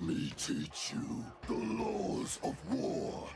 me teach you the laws of war.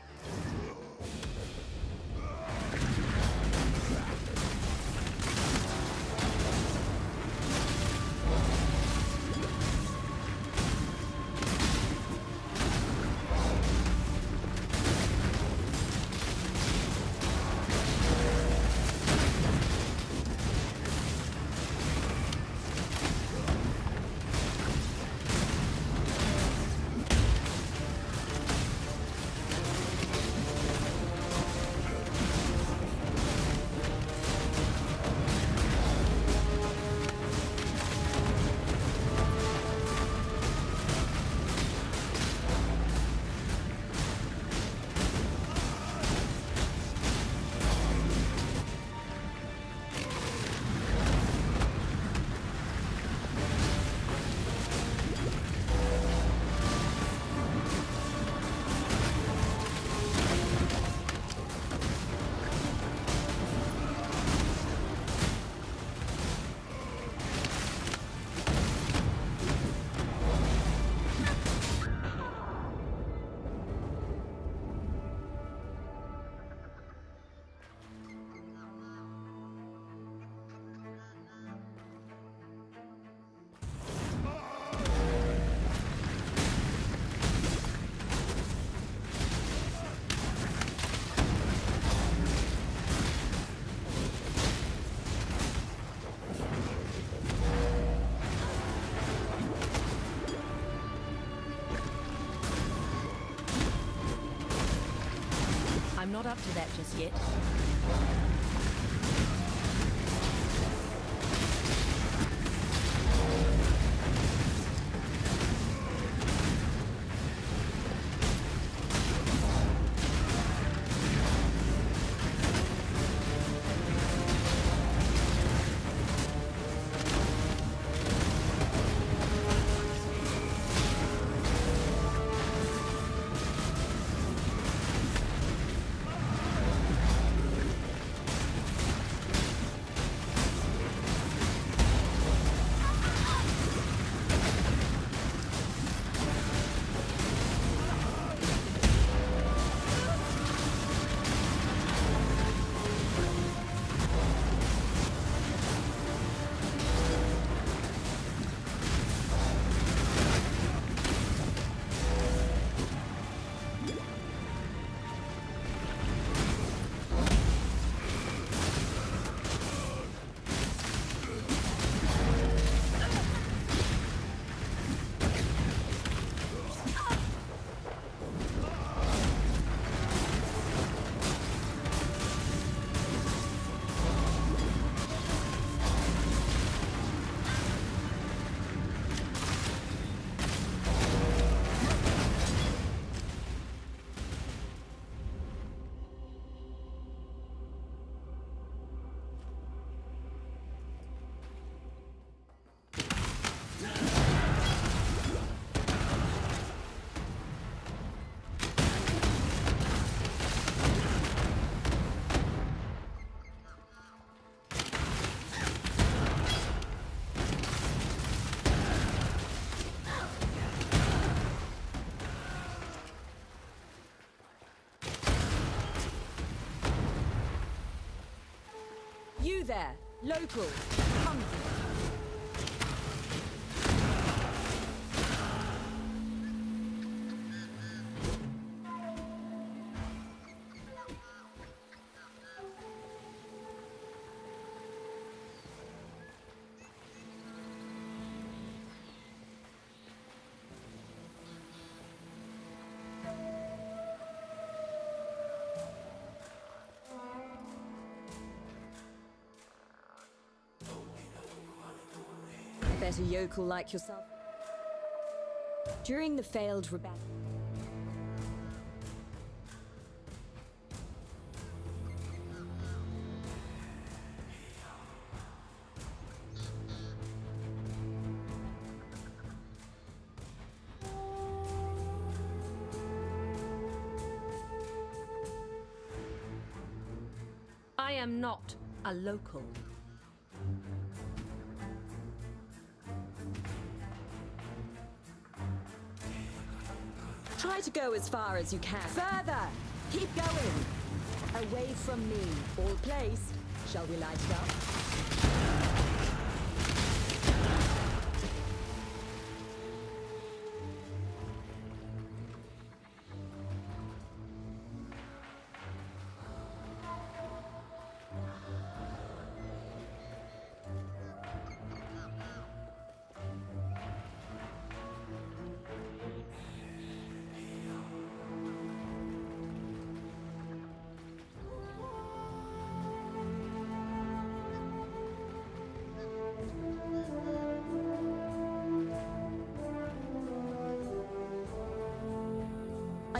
Not up to that just yet. There, local, A yokel like yourself. During the failed rebellion. I am not a local. Go as far as you can. Further! Keep going! Away from me. All placed. Shall we light it up?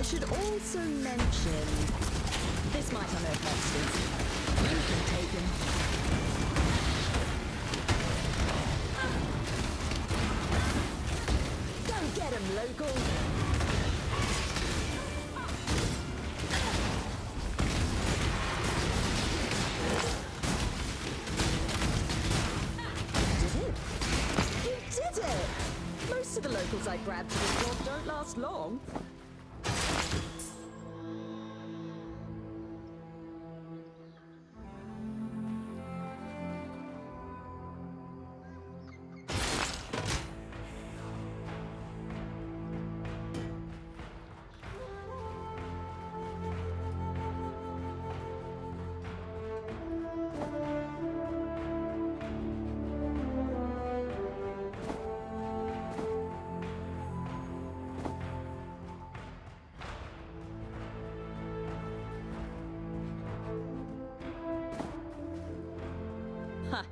Should also mention this might unearth monsters. You can take him.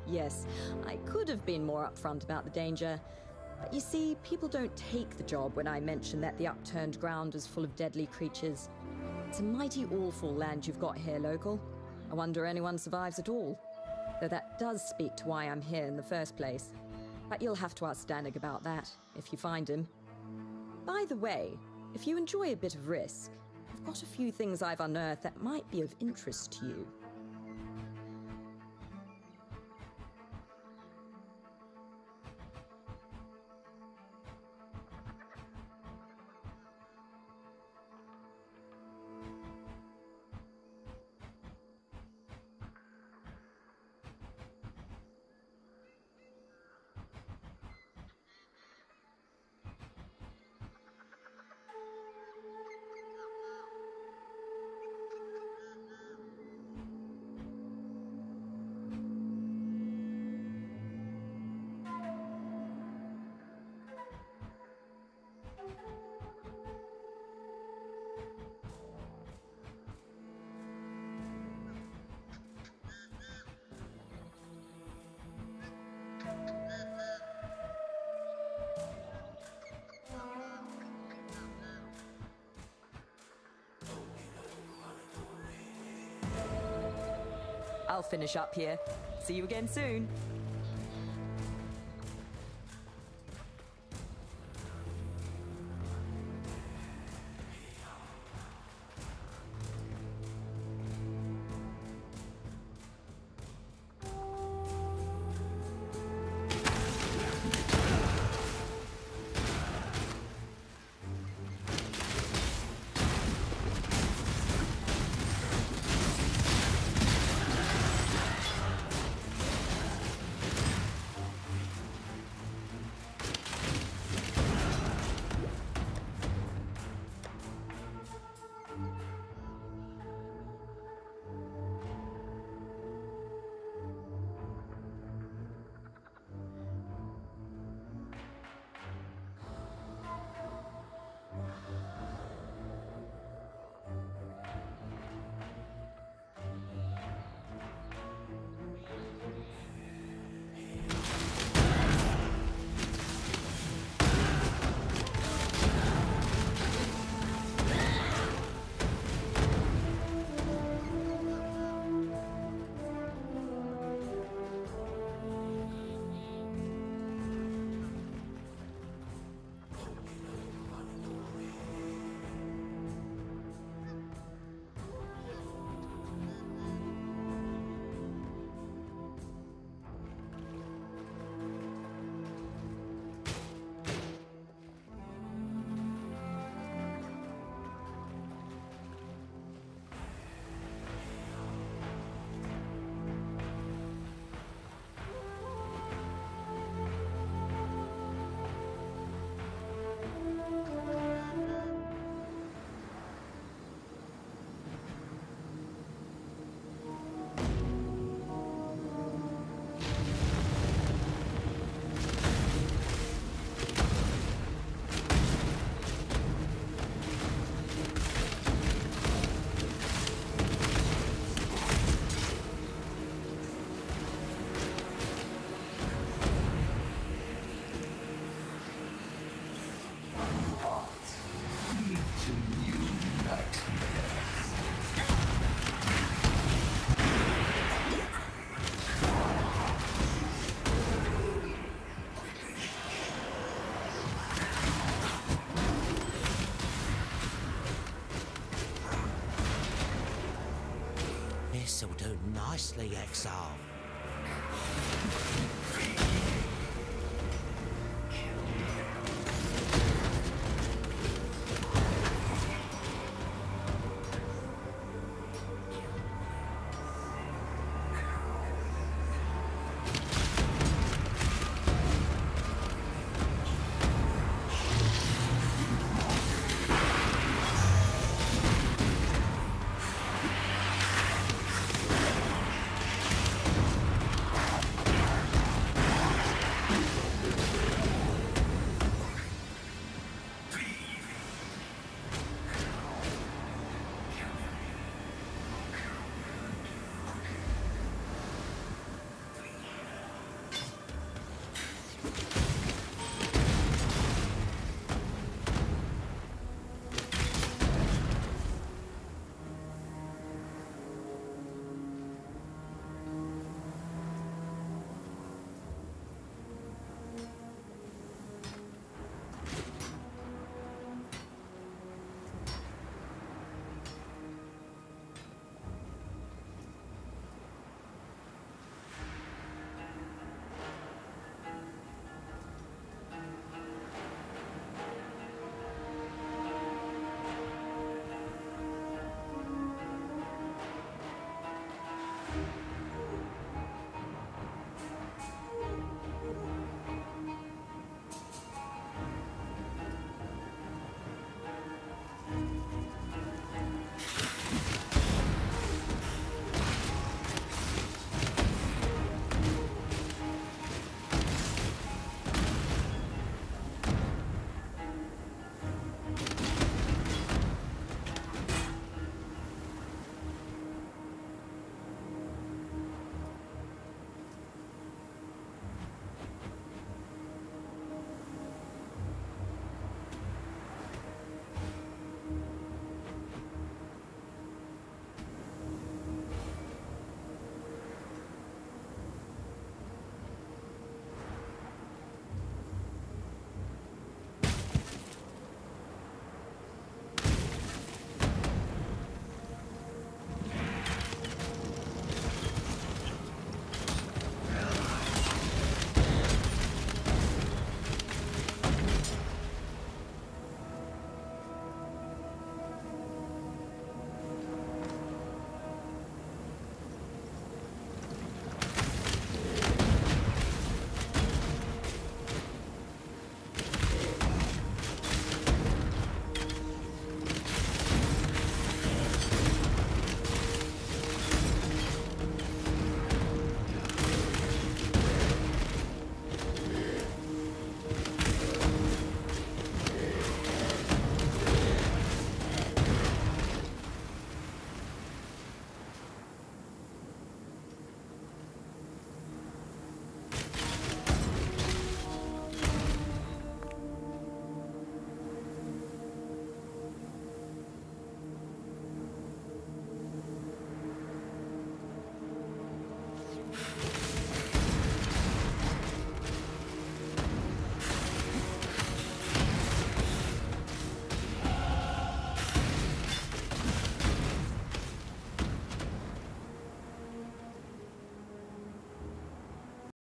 Yes. I could have been more upfront about the danger. But you see, people don't take the job when I mention that the upturned ground is full of deadly creatures. It's a mighty awful land you've got here, local. I wonder anyone survives at all. Though that does speak to why I'm here in the first place. But you'll have to ask Dannig about that, if you find him. By the way, if you enjoy a bit of risk, I've got a few things I've unearthed that might be of interest to you. I'll finish up here. See you again soon. do nicely, Exile.